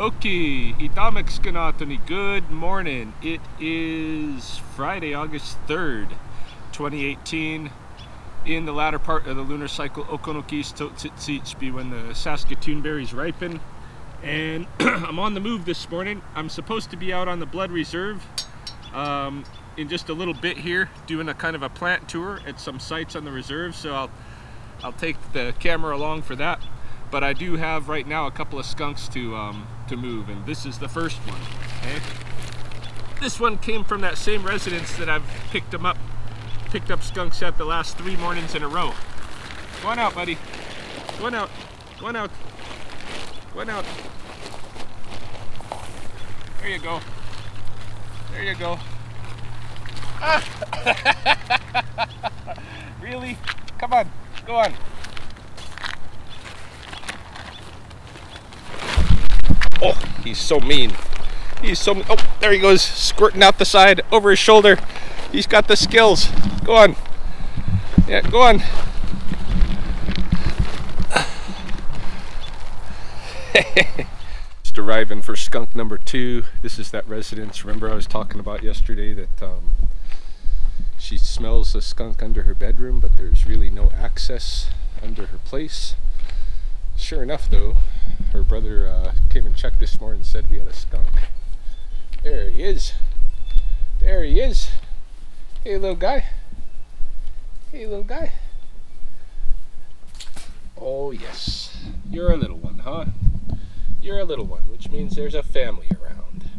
Okay, Itamek good morning. It is Friday, August 3rd, 2018. In the latter part of the lunar cycle, Okonokis Totsitsichbi, when the Saskatoon berries ripen. And I'm on the move this morning. I'm supposed to be out on the Blood Reserve um, in just a little bit here, doing a kind of a plant tour at some sites on the reserve. So I'll, I'll take the camera along for that but I do have right now a couple of skunks to um, to move, and this is the first one. Okay, this one came from that same residence that I've picked them up, picked up skunks at the last three mornings in a row. Go on out, buddy. Go on out. Go on out. Go on out. There you go. There you go. Ah! really? Come on. Go on. Oh, he's so mean. He's so, oh, there he goes, squirting out the side, over his shoulder. He's got the skills. Go on. Yeah, go on. Just arriving for skunk number two. This is that residence, remember I was talking about yesterday that um, she smells a skunk under her bedroom, but there's really no access under her place. Sure enough though, her brother uh, came and checked this morning and said we had a skunk. There he is. There he is. Hey, little guy. Hey, little guy. Oh, yes. You're a little one, huh? You're a little one, which means there's a family around.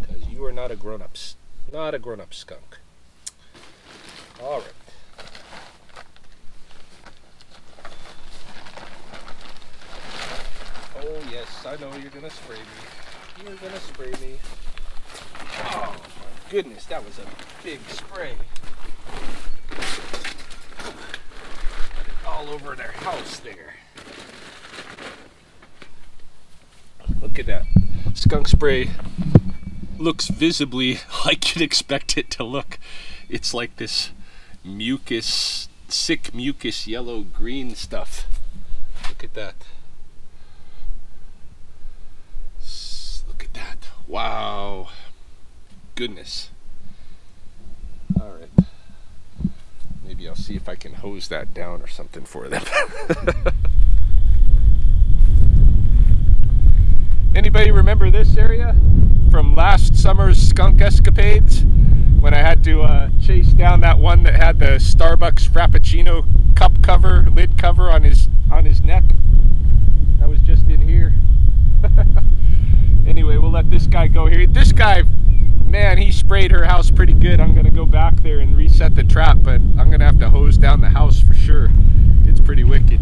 Because you are not a grown-up, not a grown-up skunk. All right. Oh yes, I know you're gonna spray me. You're gonna spray me. Oh my goodness, that was a big spray. All over their house there. Look at that. Skunk spray looks visibly like you'd expect it to look. It's like this mucus, sick mucus yellow green stuff. Look at that. Wow. Goodness. All right. Maybe I'll see if I can hose that down or something for them. Anybody remember this area from last summer's skunk escapades? When I had to uh, chase down that one that had the Starbucks Frappuccino cup cover, lid cover on his on his neck. That was just in here. Anyway, we'll let this guy go here. This guy, man, he sprayed her house pretty good. I'm going to go back there and reset the trap, but I'm going to have to hose down the house for sure. It's pretty wicked.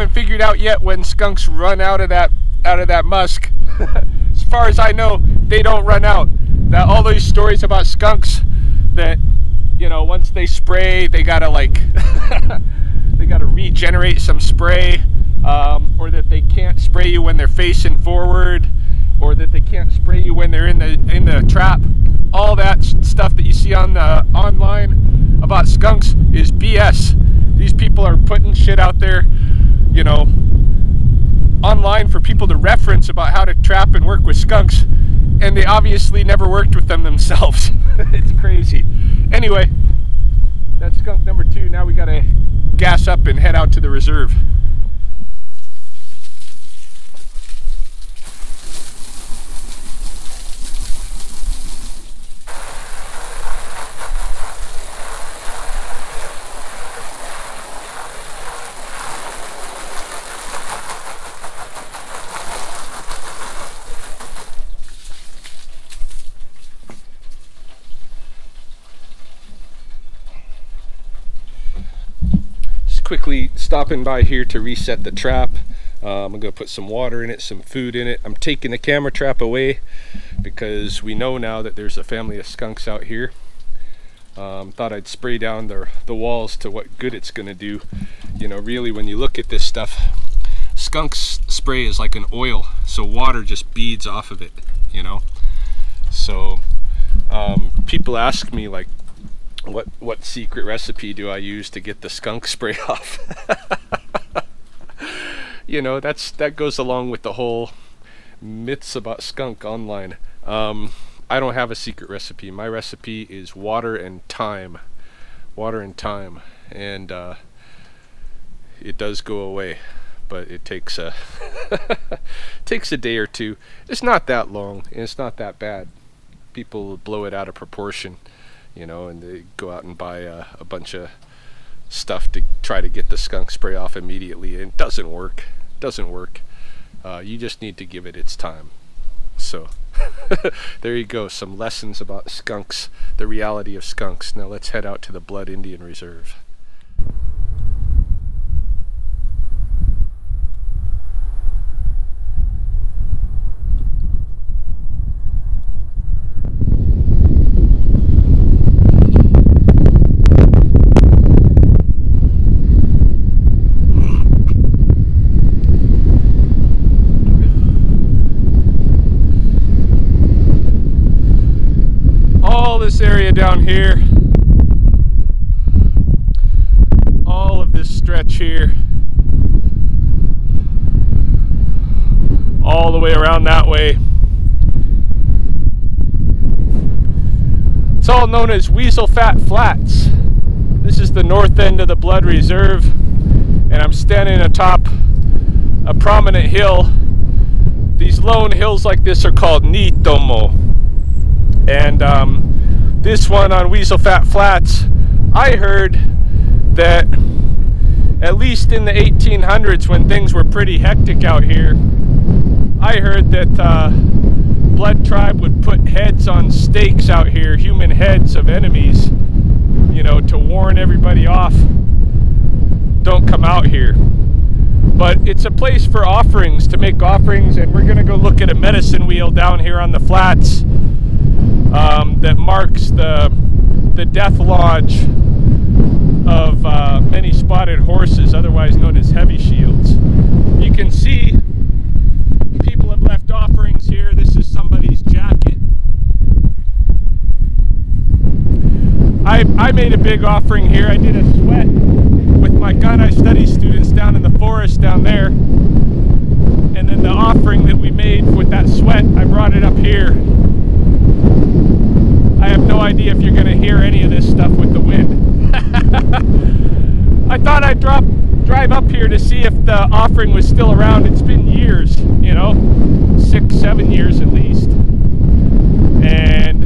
Haven't figured out yet when skunks run out of that out of that musk. as far as I know, they don't run out. That all these stories about skunks that you know once they spray they gotta like they gotta regenerate some spray um, or that they can't spray you when they're facing forward or that they can't spray you when they're in the in the trap all that stuff that you see on the online about skunks is BS these people are putting shit out there you know, online for people to reference about how to trap and work with skunks, and they obviously never worked with them themselves. it's crazy. Anyway, that's skunk number two. Now we gotta gas up and head out to the reserve. Stopping by here to reset the trap. Um, I'm gonna put some water in it, some food in it. I'm taking the camera trap away because we know now that there's a family of skunks out here. Um, thought I'd spray down the, the walls to what good it's gonna do. You know, really when you look at this stuff, skunk's spray is like an oil, so water just beads off of it, you know? So um, people ask me like, what what secret recipe do I use to get the skunk spray off? you know, that's that goes along with the whole myths about skunk online. Um, I don't have a secret recipe. My recipe is water and time. Water and time. And uh, it does go away, but it takes a takes a day or two. It's not that long, and it's not that bad. People blow it out of proportion, you know, and they go out and buy a, a bunch of stuff to try to get the skunk spray off immediately, and it doesn't work. Doesn't work. Uh, you just need to give it its time. So there you go, some lessons about skunks, the reality of skunks. Now let's head out to the Blood Indian Reserve. Area down here. All of this stretch here. All the way around that way. It's all known as Weasel Fat Flats. This is the north end of the Blood Reserve, and I'm standing atop a prominent hill. These lone hills like this are called Niitomo. And um, this one on Weasel Fat Flats, I heard that at least in the 1800s when things were pretty hectic out here, I heard that uh, Blood Tribe would put heads on stakes out here, human heads of enemies, you know, to warn everybody off. Don't come out here. But it's a place for offerings, to make offerings, and we're going to go look at a medicine wheel down here on the flats um, that marks the, the death lodge of uh, many spotted horses, otherwise known as heavy shields. You can see people have left offerings here. This is somebody's jacket. I, I made a big offering here. I did a sweat with my Kainai study students down in the forest down there. And then the offering that we made with that sweat, I brought it up here I have no idea if you're going to hear any of this stuff with the wind. I thought I'd drop, drive up here to see if the offering was still around. It's been years, you know, six, seven years at least. And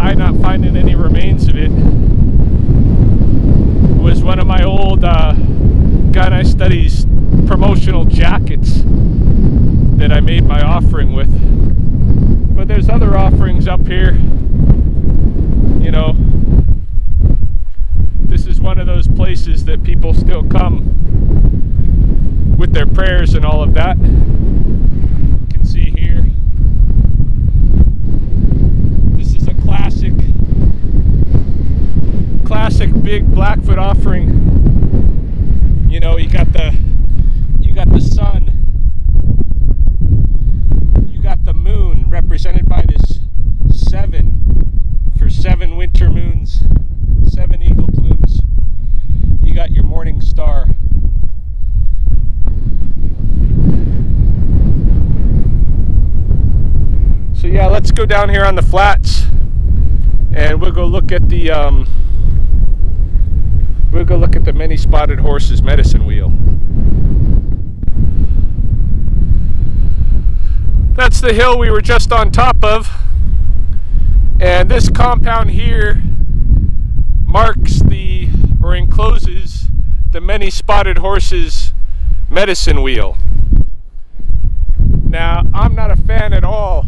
I'm not finding any remains of it. It was one of my old uh, Kainai Studies promotional jackets that I made my offering with. But there's other offerings up here you know, this is one of those places that people still come with their prayers and all of that. You can see here. This is a classic, classic big Blackfoot offering. You know, you got the, you got the sun. You got the moon represented by this seven seven winter moons, seven eagle plumes. You got your morning star. So yeah, let's go down here on the flats and we'll go look at the um, we'll go look at the many spotted horses medicine wheel. That's the hill we were just on top of. And this compound here marks the, or encloses, the many spotted horse's medicine wheel. Now, I'm not a fan at all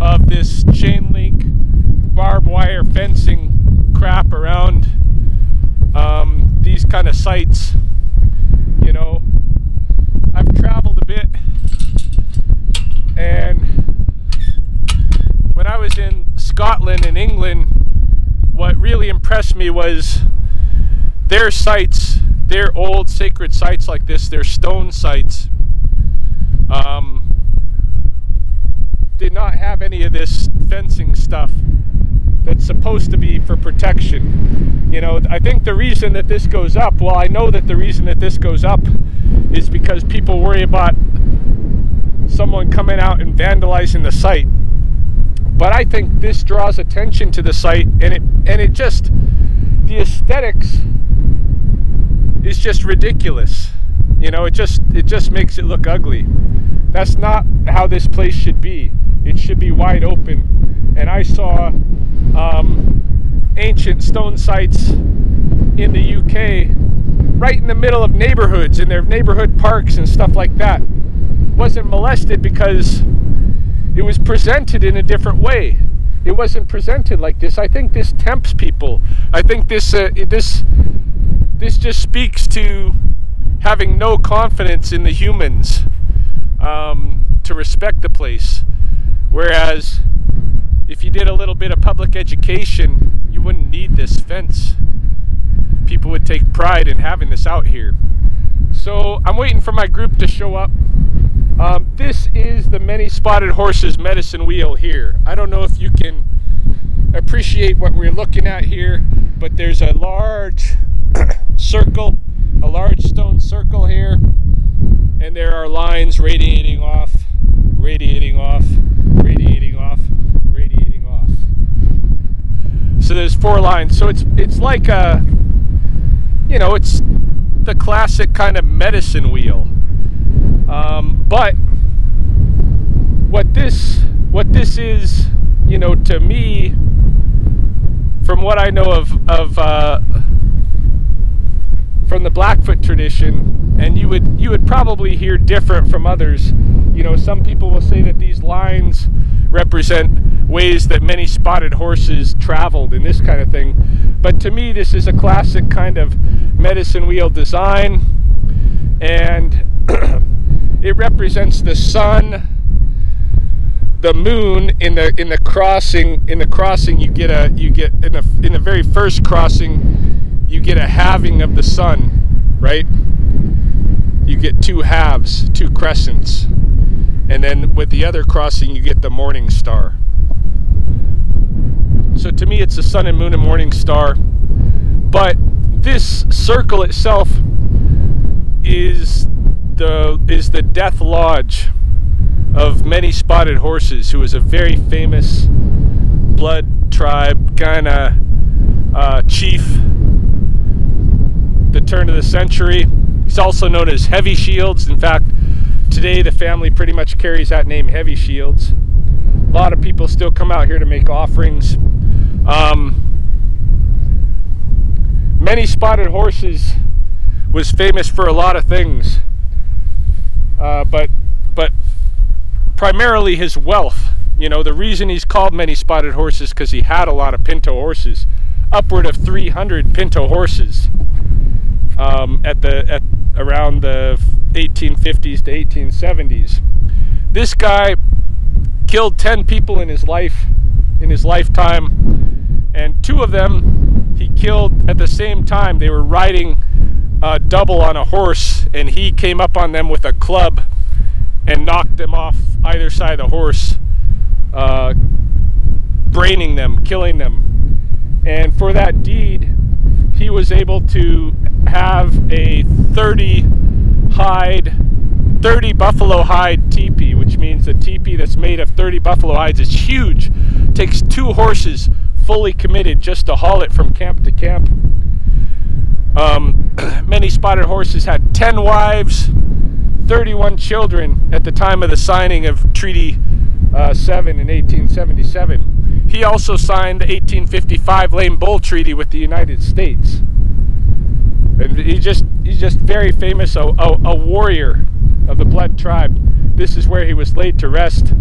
of this chain link barbed wire fencing crap around um, these kind of sites. You know, I've traveled a bit, and when I was in Scotland and England, what really impressed me was their sites, their old sacred sites like this, their stone sites, um, did not have any of this fencing stuff that's supposed to be for protection. You know, I think the reason that this goes up, well, I know that the reason that this goes up is because people worry about someone coming out and vandalizing the site. But I think this draws attention to the site and it and it just the aesthetics is just ridiculous. You know, it just it just makes it look ugly. That's not how this place should be. It should be wide open. And I saw um, ancient stone sites in the UK right in the middle of neighborhoods, in their neighborhood parks and stuff like that. Wasn't molested because it was presented in a different way. It wasn't presented like this. I think this tempts people. I think this uh, this this just speaks to having no confidence in the humans um, to respect the place. Whereas if you did a little bit of public education, you wouldn't need this fence. People would take pride in having this out here. So I'm waiting for my group to show up. Um, this is the many spotted horses medicine wheel here. I don't know if you can appreciate what we're looking at here, but there's a large circle, a large stone circle here, and there are lines radiating off, radiating off, radiating off, radiating off. So there's four lines. So it's it's like a, you know, it's the classic kind of medicine wheel. Um, but what this what this is, you know, to me, from what I know of of uh, from the Blackfoot tradition, and you would you would probably hear different from others. You know, some people will say that these lines represent ways that many spotted horses traveled and this kind of thing. But to me, this is a classic kind of medicine wheel design, and it represents the sun, the moon in the in the crossing. In the crossing, you get a you get in the in the very first crossing, you get a halving of the sun, right? You get two halves, two crescents, and then with the other crossing, you get the morning star. So to me, it's the sun and moon and morning star. But this circle itself is the is the death lodge of many spotted horses, who was a very famous blood tribe kind of uh, chief. The turn of the century. He's also known as Heavy Shields. In fact, today the family pretty much carries that name, Heavy Shields. A lot of people still come out here to make offerings. Um, many spotted horses was famous for a lot of things. Uh, but but primarily his wealth. You know, the reason he's called many spotted horses because he had a lot of pinto horses, upward of 300 pinto horses um, at the at around the 1850s to 1870s. This guy killed 10 people in his life in his lifetime, and two of them he killed at the same time. They were riding uh, double on a horse, and he came up on them with a club and knocked them off either side of the horse, uh, braining them, killing them. And for that deed, he was able to have a 30 hide, 30 buffalo hide teepee, which means a teepee that's made of 30 buffalo hides is huge. It takes two horses fully committed just to haul it from camp to camp. Um, many spotted horses had 10 wives, 31 children at the time of the signing of Treaty uh, 7 in 1877. He also signed the 1855 Lame Bull Treaty with the United States. And he just he's just very famous, a, a, a warrior of the Blood tribe. This is where he was laid to rest,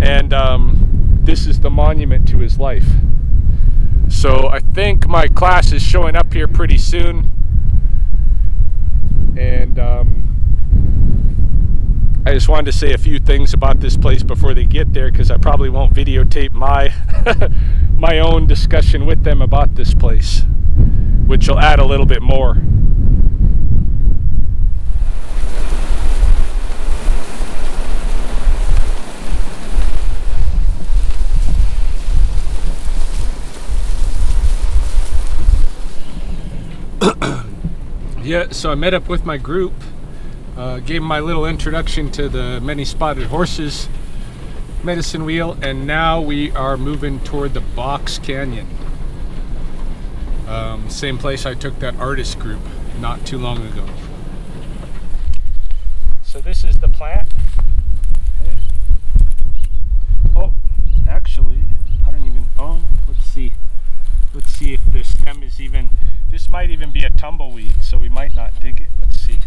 and um, this is the monument to his life. So I think my class is showing up here pretty soon. And um, I just wanted to say a few things about this place before they get there because I probably won't videotape my my own discussion with them about this place, which will add a little bit more. Yeah, so I met up with my group uh, gave my little introduction to the many spotted horses medicine wheel and now we are moving toward the box canyon. Um, same place I took that artist group not too long ago. So this is the plant? Oh actually I don't even oh let's see. Let's see if the stem is even this might even be a tumbleweed so we might not dig it let's see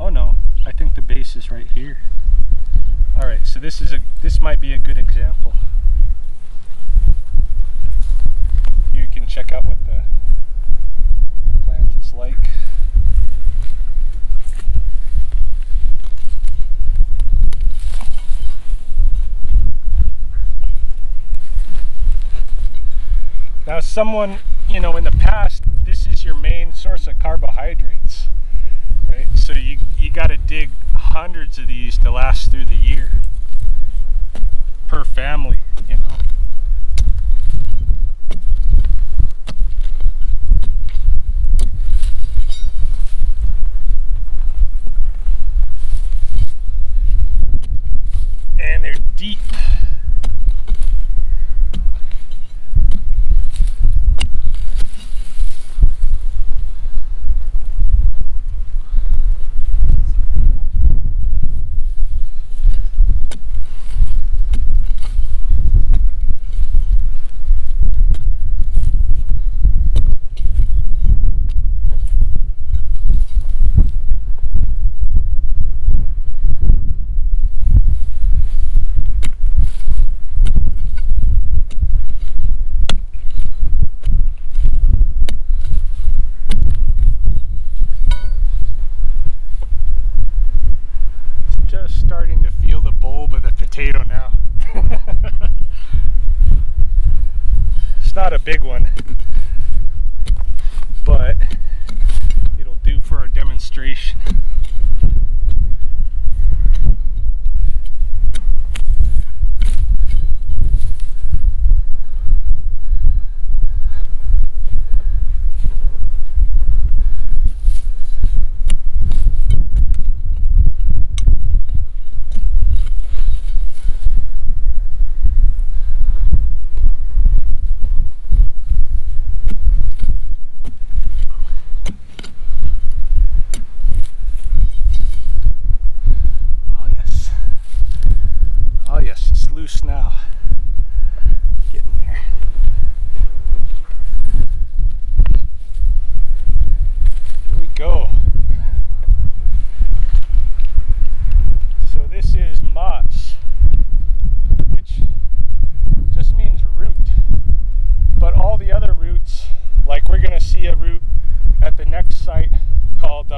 Oh no, I think the base is right here. All right, so this is a this might be a good example. You can check out what the plant is like. Now someone, you know, in the past, this is your main source of carbohydrates right? So you you got to dig hundreds of these to last through the year per family, you know.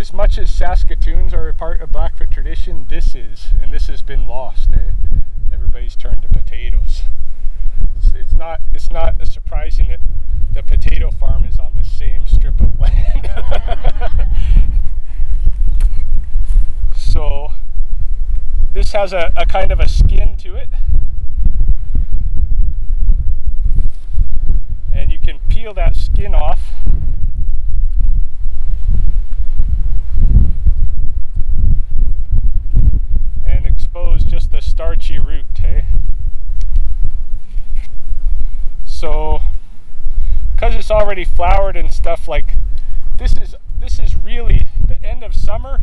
As much as Saskatoons are a part of Blackfoot tradition, this is, and this has been lost. Eh? Everybody's turned to potatoes. It's, it's not. It's not surprising that the potato farm is on the same strip of land. so this has a, a kind of a skin to it. and you can peel that skin off and expose just the starchy root hey so because it's already flowered and stuff like this is this is really the end of summer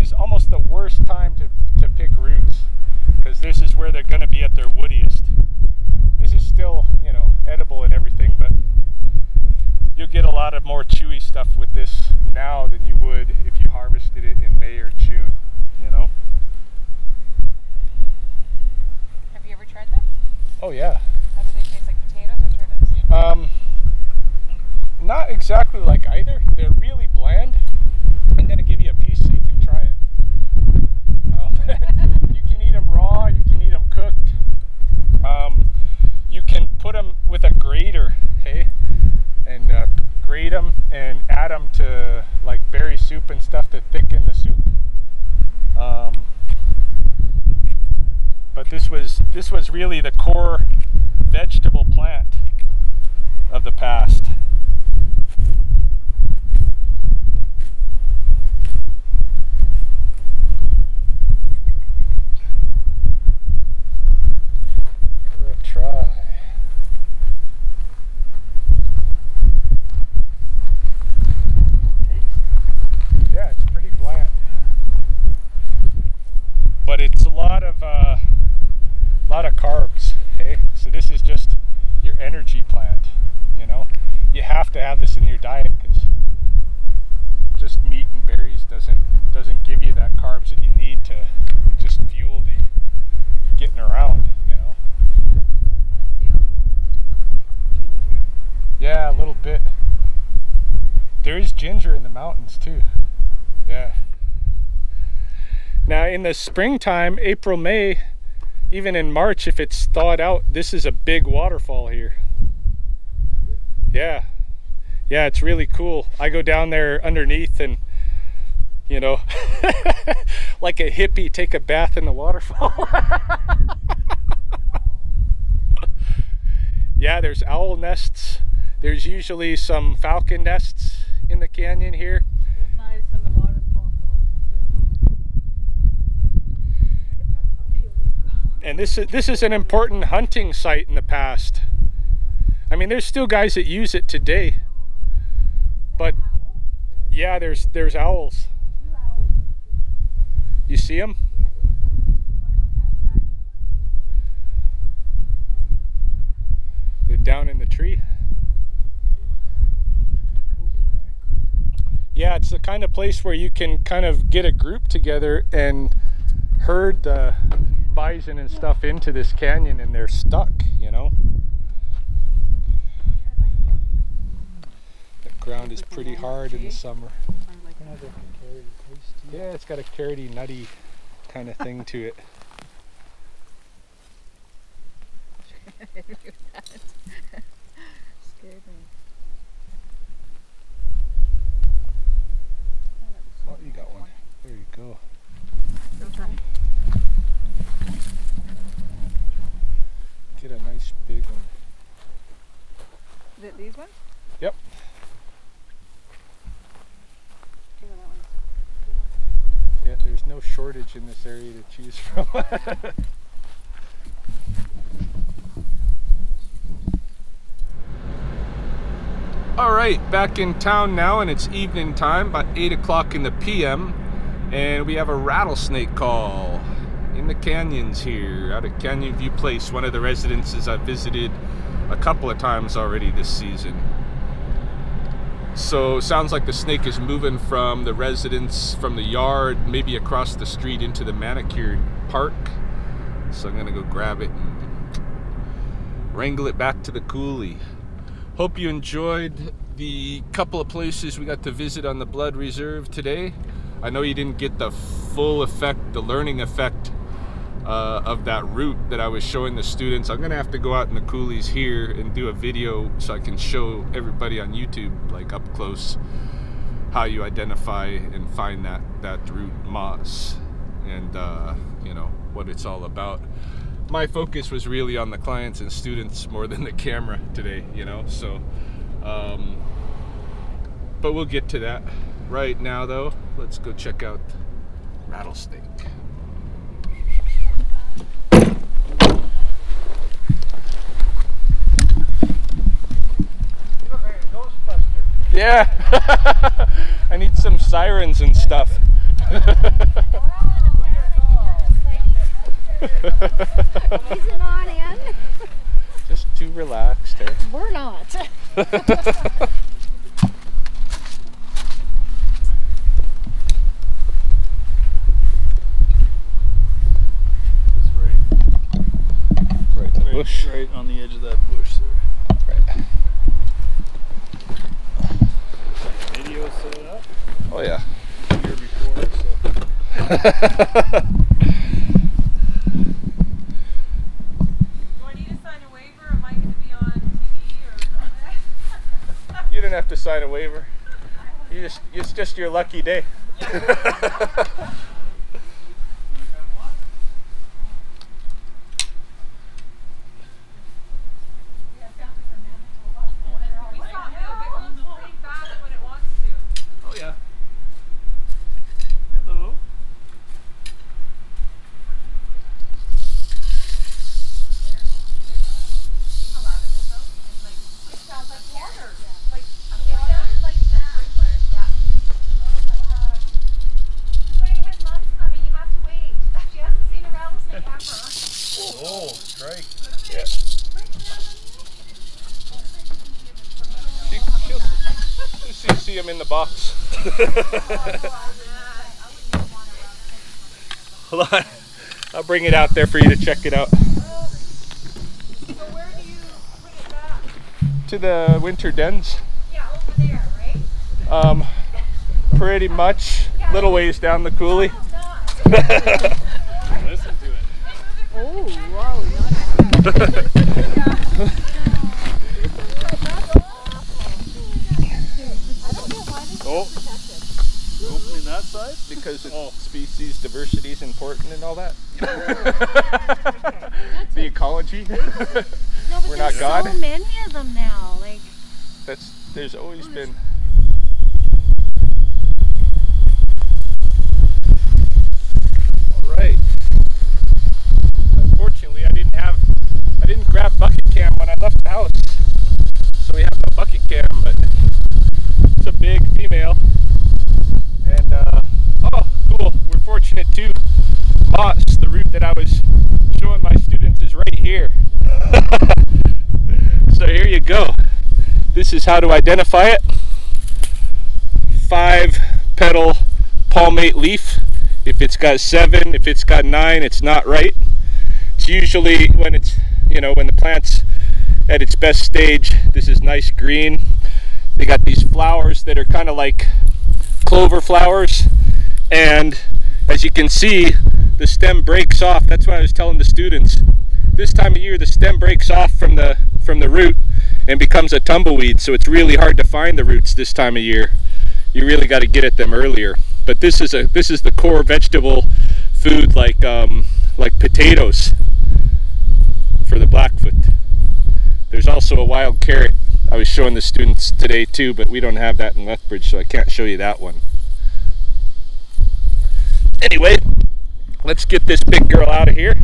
is almost the worst time to, to pick roots because this is where they're going to be at their woodiest. This is still, you know, edible and everything, but you'll get a lot of more chewy stuff with this now than you would if you harvested it in May or June, you know. Have you ever tried them? Oh yeah. How do they taste like potatoes or turnips? Um, not exactly like either. They're really bland. I'm gonna give you a piece so you can try it. Um, you can eat them raw. You can eat them cooked. Um, you can put them with a grater, hey, and uh, grate them and add them to like berry soup and stuff to thicken the soup. Um, but this was this was really the core vegetable plant of the past. For a try. Yeah, it's pretty bland. But it's a lot of uh, lot of carbs. Okay, so this is just your energy plant. You know, you have to have this in your diet because just meat and berries doesn't doesn't give you that carbs that you need to just fuel the getting around. You know. Yeah, a little bit. There is ginger in the mountains too. Yeah. Now in the springtime, April, May, even in March, if it's thawed out, this is a big waterfall here. Yeah. Yeah, it's really cool. I go down there underneath and, you know, like a hippie, take a bath in the waterfall. yeah, there's owl nests. There's usually some falcon nests in the canyon here. Nice and the and this is this is an important hunting site in the past. I mean, there's still guys that use it today, but yeah, there's there's owls. You see them? They're down in the tree. Yeah, it's the kind of place where you can kind of get a group together and herd the bison and stuff into this canyon and they're stuck, you know. The ground is pretty hard in the summer. Yeah, it's got a carroty, nutty kind of thing to it. Scared me. Oh, you got one. There you go. Go try. Get a nice big one. Is it these ones? Yep. Yeah, that one's. Yeah, there's no shortage in this area to choose from. All right, back in town now, and it's evening time, about 8 o'clock in the PM, and we have a rattlesnake call in the canyons here, out of Canyon View Place, one of the residences I've visited a couple of times already this season. So sounds like the snake is moving from the residence, from the yard, maybe across the street into the manicured park. So I'm gonna go grab it and wrangle it back to the coulee. Hope you enjoyed the couple of places we got to visit on the Blood Reserve today. I know you didn't get the full effect, the learning effect uh, of that root that I was showing the students. I'm gonna have to go out in the coulees here and do a video so I can show everybody on YouTube, like up close, how you identify and find that that root moss, and uh, you know what it's all about. My focus was really on the clients and students more than the camera today, you know. So, um, but we'll get to that. Right now, though, let's go check out rattlesnake. Yeah. I need some sirens and stuff. Isn't on? Just too relaxed. Eh? We're not. It's right, Right in the right, bush. right on the edge of that bush there. Right. Video set up Oh yeah. here before, so Do I need to sign a waiver? Am I going to be on TV or? You didn't have to sign a waiver. You just it's just your lucky day. We saw it move. It moves pretty fast when it wants to. Oh yeah. Hello. How loud is it though? It's like, it sounds like water. Like, it sounded like that. Yeah. Oh my gosh. Wait, his mom's coming. You have to wait. She hasn't seen a rattlesnake ever. Oh, strike. Yeah. She, she'll, she'll see, see him in the box. Hold on. I'll bring it out there for you to check it out. So where do you put it back? To the winter dens. Yeah, over there, right? Um, pretty much. A little ways down the coulee. Listen to it. Oh, wow. oh, Opening that side? because it's Oh. species diversity is important and all that. the ecology. No, but We're not there's God. so many of them now. Like, That's there's always oh, been. All right. Unfortunately, I didn't have, I didn't grab bucket cam when I left the house, so we have no bucket cam. But it's a big female, and uh, oh, cool. We're fortunate too. Moss, the root that I was showing my students, is right here. so here you go. This is how to identify it. Five petal palmate leaf. If it's got seven, if it's got nine, it's not right. It's usually when it's, you know, when the plant's at its best stage, this is nice green. They got these flowers that are kind of like clover flowers. And as you can see, the stem breaks off. That's why I was telling the students. This time of year, the stem breaks off from the from the root and becomes a tumbleweed. So it's really hard to find the roots this time of year. You really got to get at them earlier. But this is a this is the core vegetable food like um, like potatoes for the blackfoot. There's also a wild carrot. I was showing the students today too, but we don't have that in Lethbridge, so I can't show you that one. Anyway, let's get this big girl out of here.